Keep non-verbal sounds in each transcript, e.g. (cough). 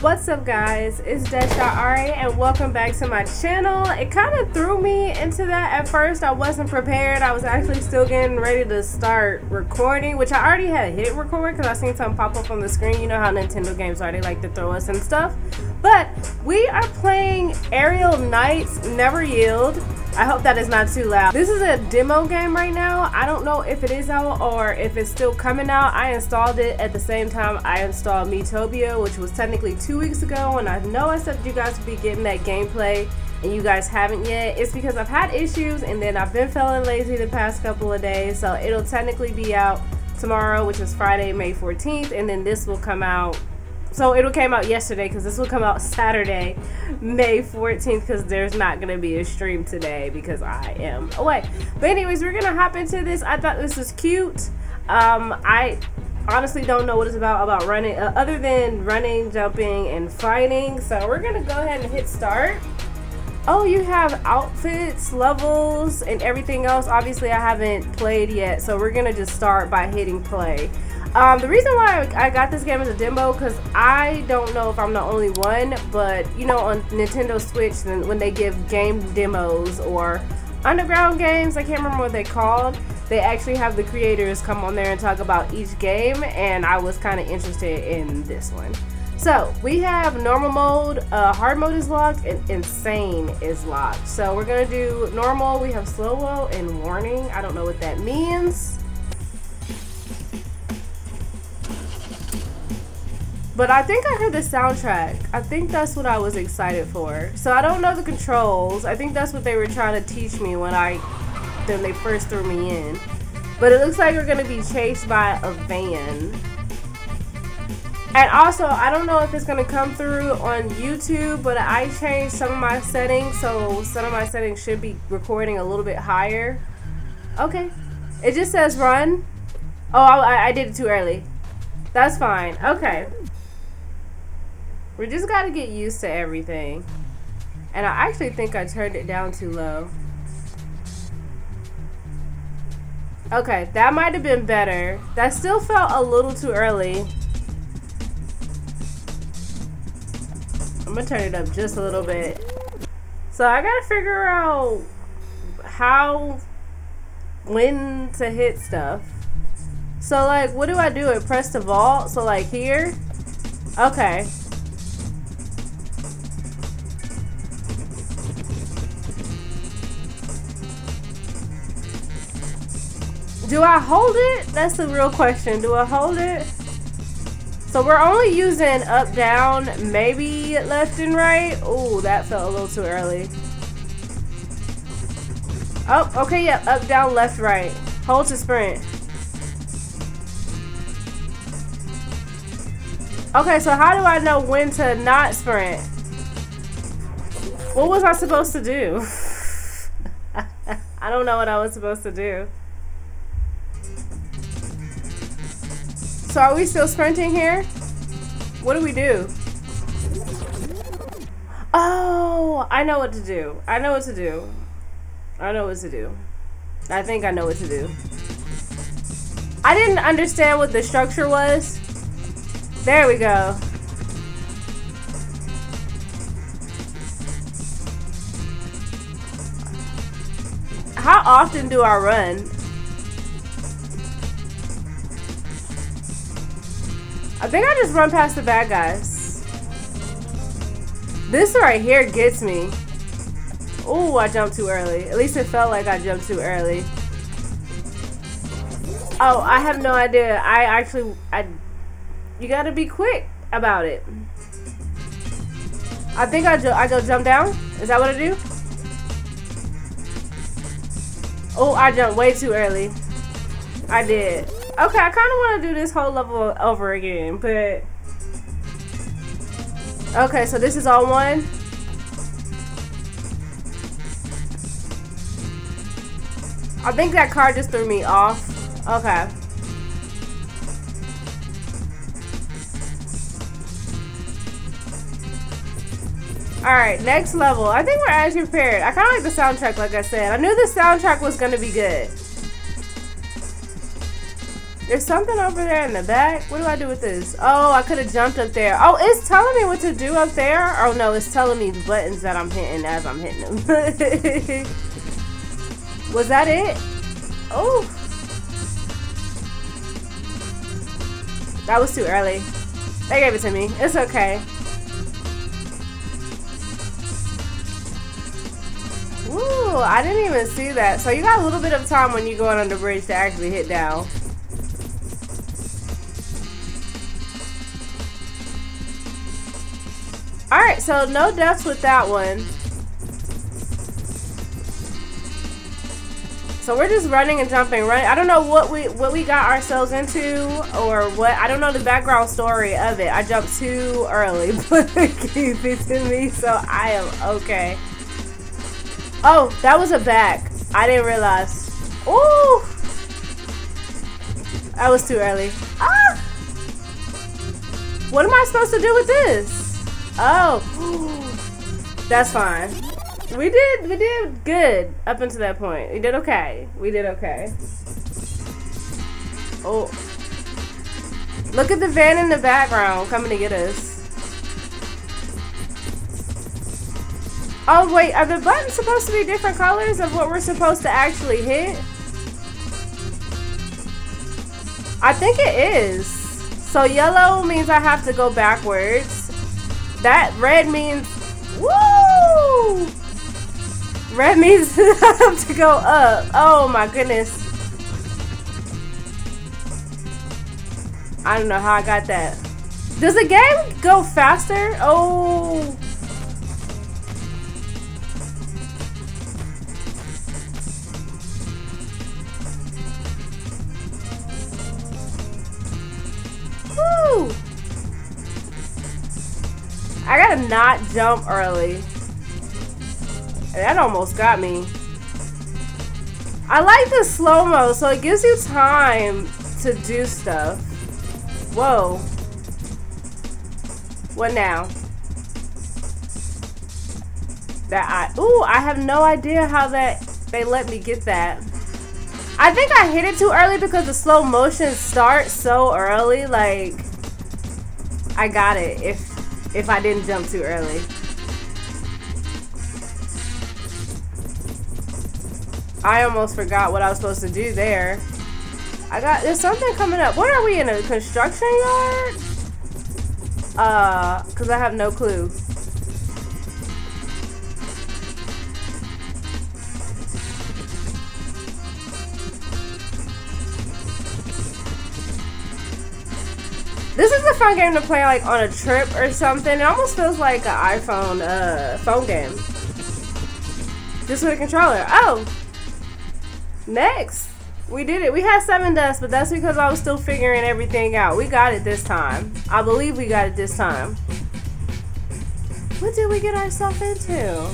What's up guys, it's Deadshot Ari and welcome back to my channel. It kind of threw me into that at first. I wasn't prepared. I was actually still getting ready to start recording, which I already had hit record because I seen something pop up on the screen. You know how Nintendo games are, they like to throw us and stuff. But we are playing Aerial Knights Never Yield. I hope that is not too loud. This is a demo game right now. I don't know if it is out or if it's still coming out. I installed it at the same time I installed Miitopia, which was technically two weeks ago. And I know I said that you guys would be getting that gameplay and you guys haven't yet. It's because I've had issues and then I've been feeling lazy the past couple of days. So it'll technically be out tomorrow, which is Friday, May 14th. And then this will come out so it'll came out yesterday because this will come out Saturday, May 14th because there's not going to be a stream today because I am away. But anyways, we're going to hop into this. I thought this was cute. Um, I honestly don't know what it's about about running uh, other than running, jumping, and fighting. So we're going to go ahead and hit start. Oh, you have outfits, levels, and everything else. Obviously, I haven't played yet, so we're going to just start by hitting play. Um, the reason why I got this game as a demo because I don't know if I'm the only one, but you know, on Nintendo Switch, when they give game demos or underground games, I can't remember what they called. They actually have the creators come on there and talk about each game, and I was kind of interested in this one. So we have normal mode, uh, hard mode is locked, and insane is locked. So we're gonna do normal. We have slow and warning. I don't know what that means. But I think I heard the soundtrack. I think that's what I was excited for. So I don't know the controls. I think that's what they were trying to teach me when I then they first threw me in. But it looks like we're gonna be chased by a van. And also, I don't know if it's gonna come through on YouTube, but I changed some of my settings, so some of my settings should be recording a little bit higher. Okay. It just says run. Oh, I, I did it too early. That's fine. Okay. We just got to get used to everything. And I actually think I turned it down too low. Okay, that might have been better. That still felt a little too early. I'm gonna turn it up just a little bit. So I gotta figure out how, when to hit stuff. So like, what do I do? I press the vault. So like here. Okay. Do I hold it? That's the real question. Do I hold it? So we're only using up, down, maybe left and right. Oh, that felt a little too early. Oh, okay, yeah, up, down, left, right. Hold to sprint. Okay, so how do I know when to not sprint? What was I supposed to do? (laughs) I don't know what I was supposed to do. So are we still sprinting here? What do we do? Oh, I know what to do. I know what to do. I know what to do. I think I know what to do. I didn't understand what the structure was. There we go. How often do I run? I think I just run past the bad guys. This right here gets me. Oh, I jumped too early. At least it felt like I jumped too early. Oh, I have no idea. I actually, I, you gotta be quick about it. I think I, I go jump down. Is that what I do? Oh, I jumped way too early. I did. Okay, I kind of want to do this whole level over again, but... Okay, so this is all one? I think that car just threw me off. Okay. Alright, next level. I think we're as prepared. I kind of like the soundtrack, like I said. I knew the soundtrack was going to be good. There's something over there in the back. What do I do with this? Oh, I could have jumped up there. Oh, it's telling me what to do up there. Oh no, it's telling me the buttons that I'm hitting as I'm hitting them. (laughs) Was that it? Oh. That was too early. They gave it to me. It's okay. Ooh, I didn't even see that. So you got a little bit of time when you go on the bridge to actually hit down. Alright, so no deaths with that one. So we're just running and jumping, right? I don't know what we what we got ourselves into or what. I don't know the background story of it. I jumped too early, (laughs) but keep it to me, so I am okay. Oh, that was a back. I didn't realize. Ooh! That was too early. Ah! What am I supposed to do with this? Oh, that's fine. We did, we did good up until that point. We did okay. We did okay. Oh, look at the van in the background coming to get us. Oh wait, are the buttons supposed to be different colors of what we're supposed to actually hit? I think it is. So yellow means I have to go backwards. That red means woo. Red means (laughs) to go up. Oh my goodness. I don't know how I got that. Does the game go faster? Oh. I gotta not jump early. That almost got me. I like the slow-mo, so it gives you time to do stuff. Whoa. What now? That I, ooh, I have no idea how that, they let me get that. I think I hit it too early because the slow motion starts so early, like, I got it. If if I didn't jump too early. I almost forgot what I was supposed to do there. I got, there's something coming up. What are we in, a construction yard? Uh, cause I have no clue. This is a fun game to play like on a trip or something. It almost feels like an iPhone uh, phone game. Just with a controller. Oh! Next! We did it. We had seven deaths, but that's because I was still figuring everything out. We got it this time. I believe we got it this time. What did we get ourselves into?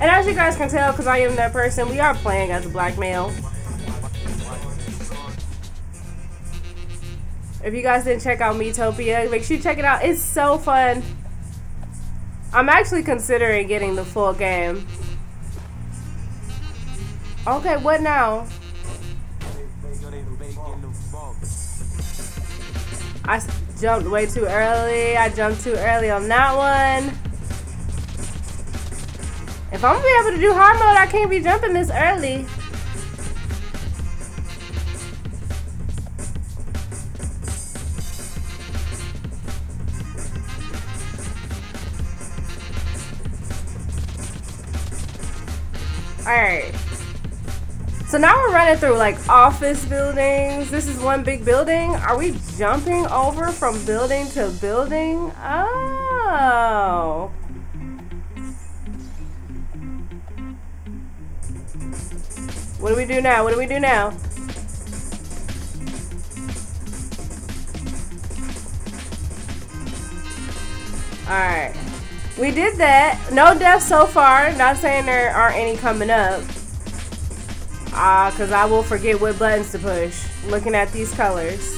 And as you guys can tell, because I am that person, we are playing as a black male. If you guys didn't check out Miitopia, make sure you check it out. It's so fun. I'm actually considering getting the full game. Okay, what now? I jumped way too early. I jumped too early on that one. If I'm gonna be able to do hard mode, I can't be jumping this early. Alright. So now we're running through like office buildings. This is one big building. Are we jumping over from building to building? Oh. What do we do now? What do we do now? Alright. We did that. No deaths so far. Not saying there aren't any coming up. Ah, uh, because I will forget what buttons to push. Looking at these colors.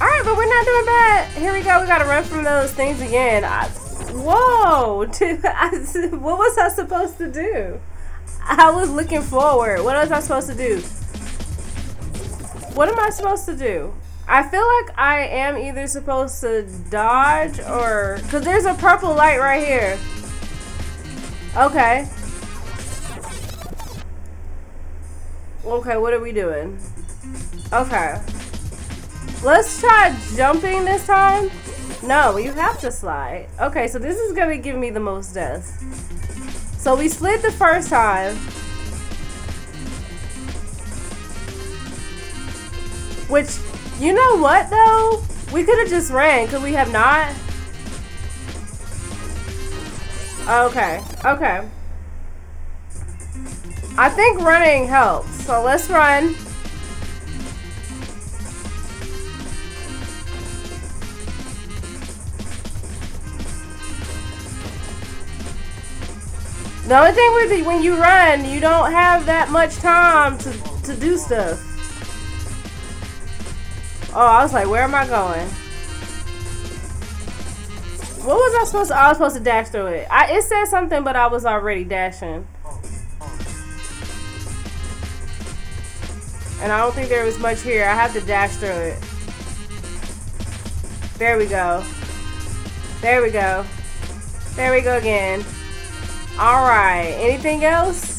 Alright, but we're not doing bad. Here we go. We gotta run from those things again. I, Whoa! (laughs) what was I supposed to do? I was looking forward. What was I supposed to do? What am I supposed to do? I feel like I am either supposed to dodge or... Because there's a purple light right here. Okay. Okay, what are we doing? Okay. Let's try jumping this time. No, you have to slide. Okay, so this is going to give me the most deaths. So we slid the first time. Which, you know what though? We could have just ran. Could we have not? Okay, okay. I think running helps. So let's run. The only thing with it, when you run, you don't have that much time to, to do stuff. Oh, I was like, where am I going? What was I supposed to? I was supposed to dash through it. I it said something, but I was already dashing. And I don't think there was much here. I have to dash through it. There we go. There we go. There we go again. Alright, anything else?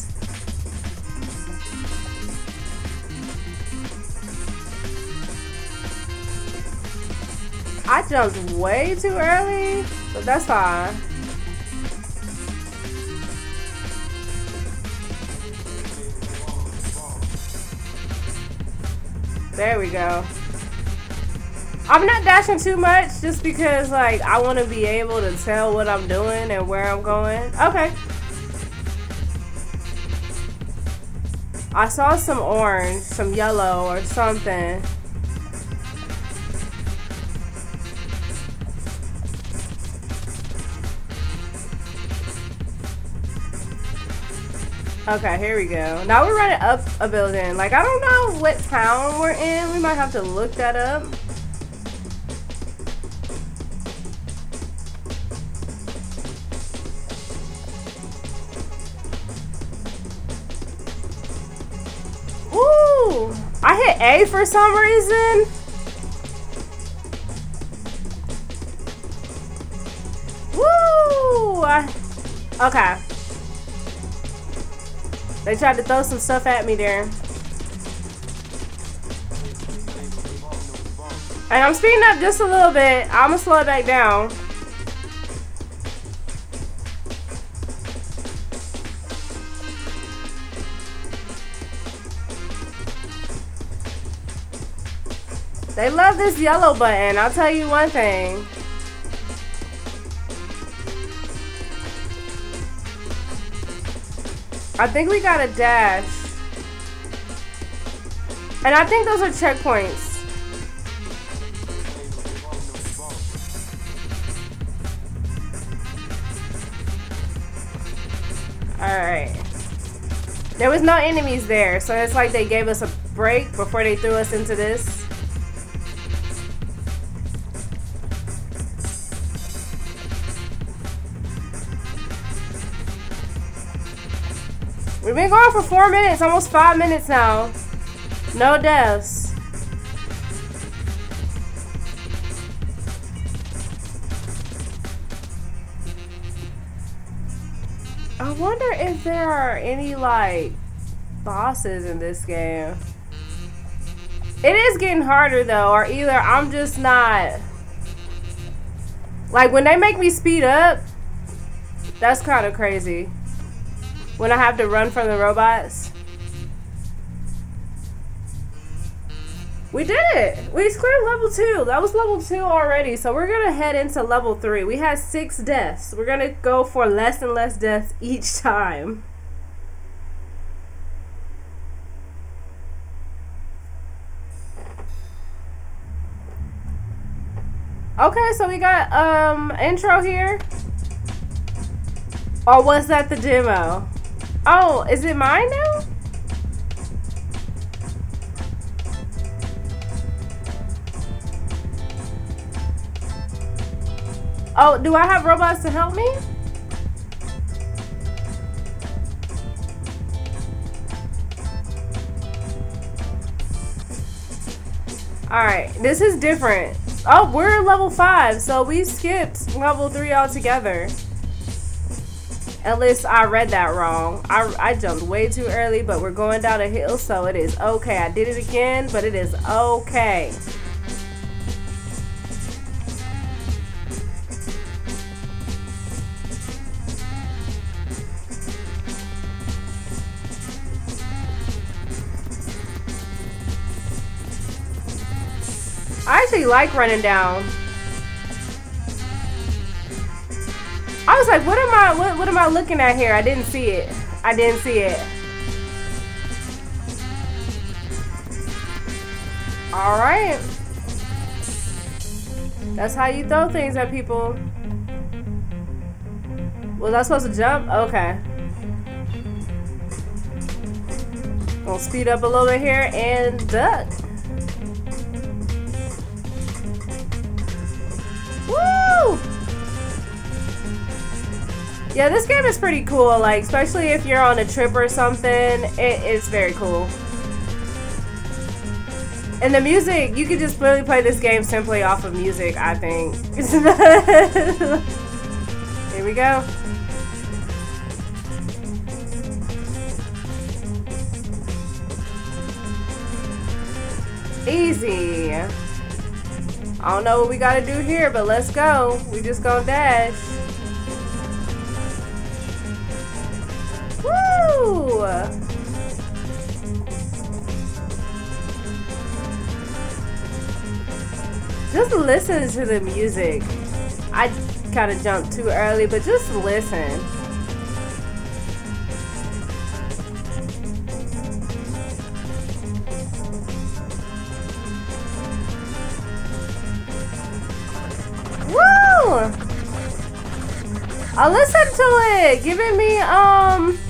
I jumped way too early, but that's fine. There we go. I'm not dashing too much just because like I want to be able to tell what I'm doing and where I'm going. Okay. I saw some orange, some yellow or something. Okay, here we go. Now we're running up a building. Like, I don't know what town we're in. We might have to look that up. I hit A for some reason. Woo! okay. They tried to throw some stuff at me there. And I'm speeding up just a little bit. I'm gonna slow it back down. They love this yellow button. I'll tell you one thing. I think we got a dash. And I think those are checkpoints. Alright. There was no enemies there, so it's like they gave us a break before they threw us into this. We've been going for four minutes, almost five minutes now. No deaths. I wonder if there are any, like, bosses in this game. It is getting harder, though, or either I'm just not... Like, when they make me speed up, that's kind of crazy. When I have to run from the robots. We did it! We cleared level 2. That was level 2 already. So we're going to head into level 3. We had 6 deaths. We're going to go for less and less deaths each time. Okay, so we got um intro here. Or was that the demo? Oh, is it mine now? Oh, do I have robots to help me? Alright, this is different. Oh, we're level 5, so we skipped level 3 altogether. Least I read that wrong. I, I jumped way too early, but we're going down a hill, so it is okay. I did it again, but it is okay. I actually like running down. Was like, what am I what, what am I looking at here? I didn't see it. I didn't see it. Alright. That's how you throw things at people. Was I supposed to jump? Okay. Gonna speed up a little bit here and duck. Woo! Yeah, this game is pretty cool, like, especially if you're on a trip or something, it's very cool. And the music, you could just really play this game simply off of music, I think. (laughs) Here we go. Easy. I don't know what we gotta do here, but let's go. We just gonna dash. Just listen to the music. I kind of jumped too early, but just listen. Woo! I listened to it, giving me um.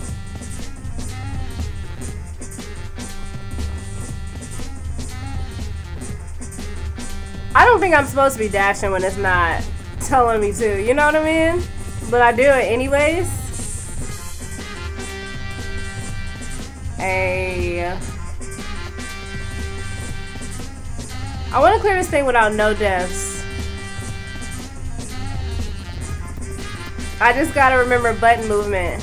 I don't think I'm supposed to be dashing when it's not telling me to. You know what I mean? But I do it anyways. Hey. I want to clear this thing without no deaths. I just gotta remember button movement.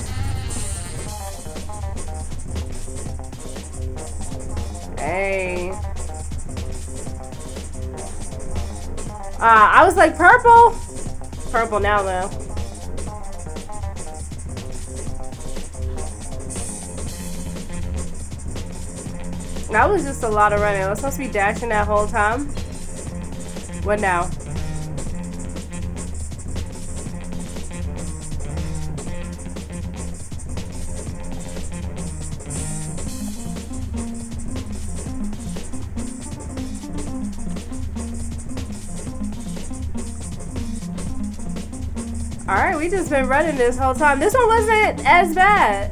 Hey. Uh, I was like, purple? Purple now, though. That was just a lot of running. I was supposed to be dashing that whole time. What now? We just been running this whole time. This one wasn't as bad.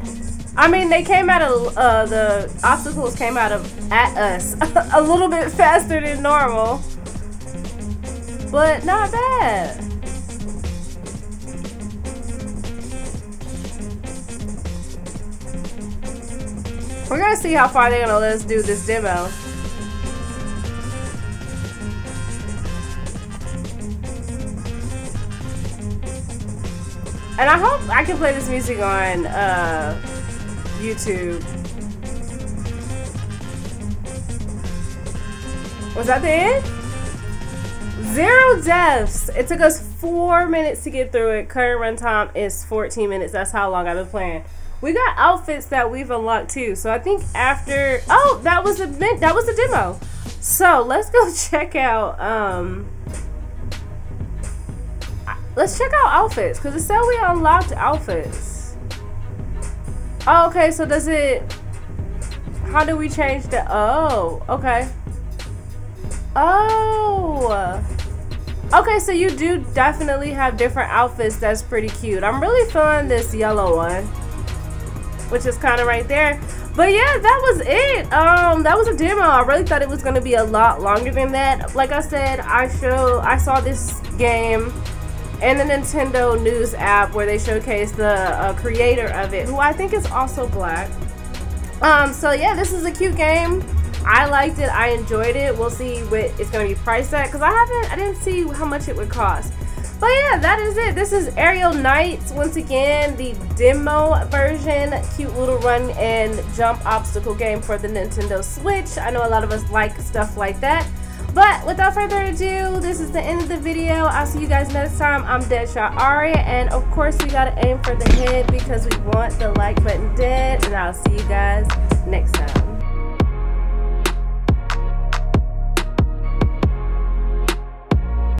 I mean, they came out of, uh, the obstacles came out of, at us (laughs) a little bit faster than normal. But not bad. We're gonna see how far they're gonna let us do this demo. And I hope I can play this music on uh, YouTube. Was that the end? Zero deaths. It took us four minutes to get through it. Current runtime is 14 minutes. That's how long I've been playing. We got outfits that we've unlocked too. So I think after oh that was a that was a demo. So let's go (laughs) check out um Let's check out outfits, because it said we unlocked outfits. Oh, okay, so does it... How do we change the... Oh, okay. Oh. Okay, so you do definitely have different outfits that's pretty cute. I'm really feeling this yellow one. Which is kind of right there. But yeah, that was it. Um, that was a demo. I really thought it was going to be a lot longer than that. Like I said, I show I saw this game and the Nintendo News app where they showcase the uh, creator of it, who I think is also black. Um, so yeah, this is a cute game. I liked it. I enjoyed it. We'll see what it's going to be priced at because I haven't, I didn't see how much it would cost. But yeah, that is it. This is Aerial Knights. Once again, the demo version. Cute little run and jump obstacle game for the Nintendo Switch. I know a lot of us like stuff like that. But without further ado, this is the end of the video. I'll see you guys next time. I'm Deadshot Ari, and of course, we gotta aim for the head because we want the like button dead. And I'll see you guys next time.